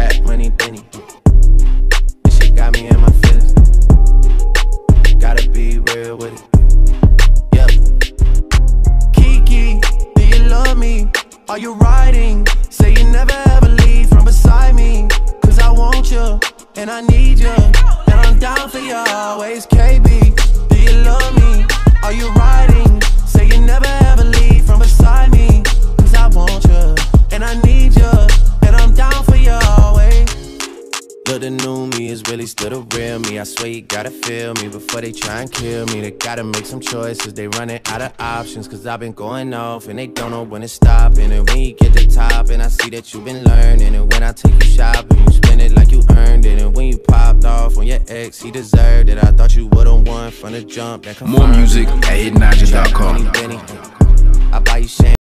Trap money, Benny. This shit got me in my feelings. Gotta be real with it. Yeah. Kiki, do you love me? Are you riding? Say you never ever leave from beside me. Cause I want you, and I need you. And I'm down for you always, The new me is really still the real me. I swear you gotta feel me before they try and kill me. They gotta make some choices. They running out of options. Cause I've been going off and they don't know when to stop. And when you get to top, and I see that you've been learning. And when I take you shopping, you spend it like you earned it. And when you popped off on your ex, he deserved it. I thought you would've won from the jump. That More music at Benny. I buy you champagne.